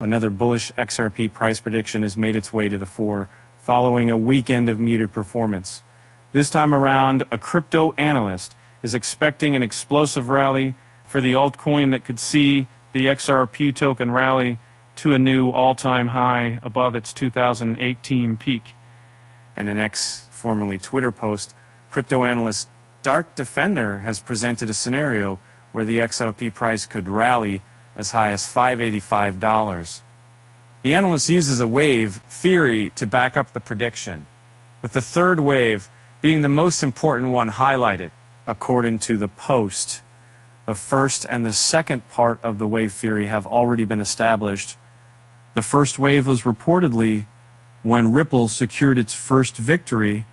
Another bullish XRP price prediction has made its way to the fore following a weekend of muted performance. This time around, a crypto analyst is expecting an explosive rally for the altcoin that could see the XRP token rally to a new all-time high above its 2018 peak. In an X formerly Twitter post, crypto analyst Dark Defender has presented a scenario where the XRP price could rally as high as $585. The analyst uses a wave theory to back up the prediction, with the third wave being the most important one highlighted, according to the post. The first and the second part of the wave theory have already been established. The first wave was reportedly when Ripple secured its first victory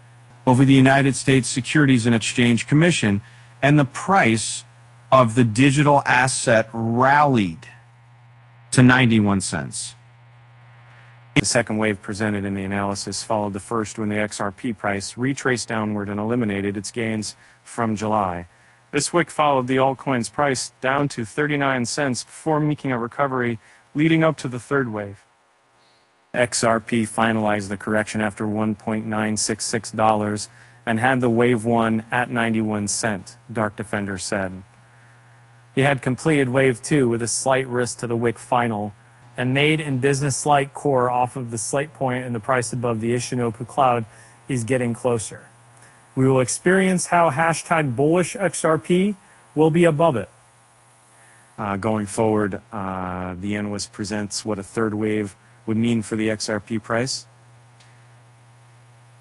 over the United States Securities and Exchange Commission, and the price of the digital asset rallied to 91 cents. The second wave presented in the analysis followed the first when the XRP price retraced downward and eliminated its gains from July. This wick followed the altcoin's price down to 39 cents before making a recovery leading up to the third wave. XRP finalized the correction after $1.966 and had the wave one at 91 cent, Dark Defender said. He had completed wave two with a slight risk to the wick final and made in business-like core off of the slight and the price above the Ichimoku cloud is getting closer. We will experience how hashtag bullish XRP will be above it. Uh, going forward, uh, the analyst presents what a third wave would mean for the XRP price.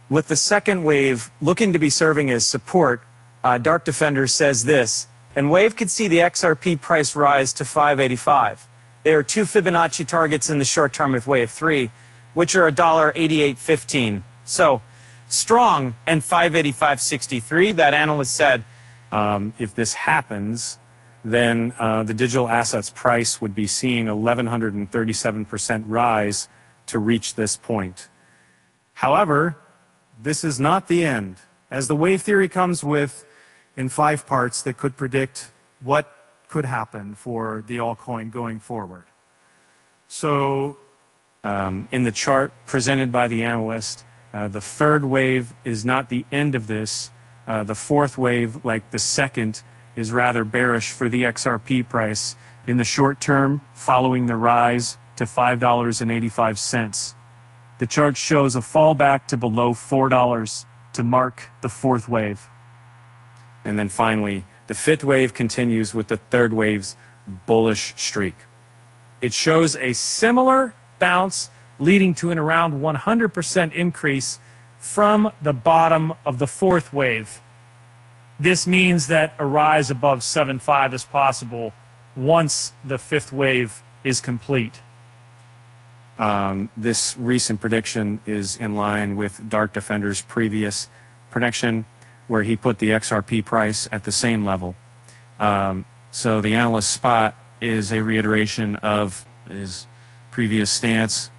With the second wave looking to be serving as support, uh, Dark Defender says this, and wave could see the XRP price rise to 585. There are two Fibonacci targets in the short term with wave three, which are $1.8815. So strong and 585.63. That analyst said, um, if this happens, then uh, the digital assets price would be seeing 1,137% rise to reach this point. However, this is not the end, as the wave theory comes with in five parts that could predict what could happen for the altcoin going forward. So um, in the chart presented by the analyst, uh, the third wave is not the end of this. Uh, the fourth wave, like the second, is rather bearish for the XRP price in the short term following the rise to $5.85. The chart shows a fallback to below $4 to mark the fourth wave. And then finally, the fifth wave continues with the third wave's bullish streak. It shows a similar bounce leading to an around 100% increase from the bottom of the fourth wave. This means that a rise above 7.5 is possible once the fifth wave is complete. Um, this recent prediction is in line with Dark Defender's previous prediction, where he put the XRP price at the same level. Um, so the analyst spot is a reiteration of his previous stance